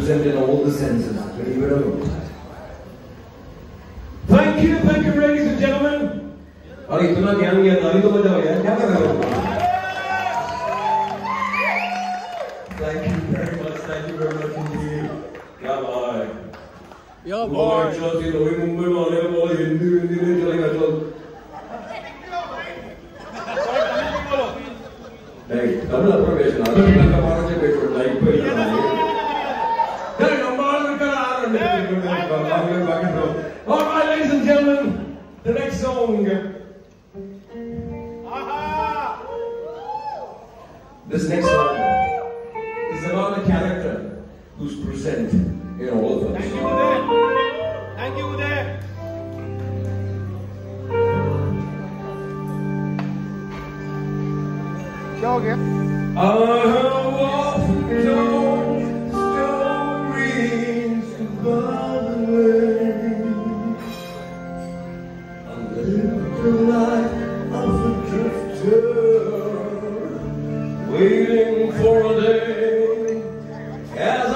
in all the senses. Believe it or not. Thank you, thank you, ladies and gentlemen. और इतना ज्ञान गया ताली तो बजाओ क्या कर रहे हो Thank you very much, thank you very much indeed. क्या बात है? या बात चल सी रोही मुंबई में आने वाले हिंदी हिंदी में चलेगा चल. नहीं, तमिल अपना बेचना, तमिल का पारा चेंज बेचो, All right, ladies and gentlemen, the next song. This next one is about a character who's present in all of us. Thank you, Uday. Thank you, Uday. क्या हो गया for a day. As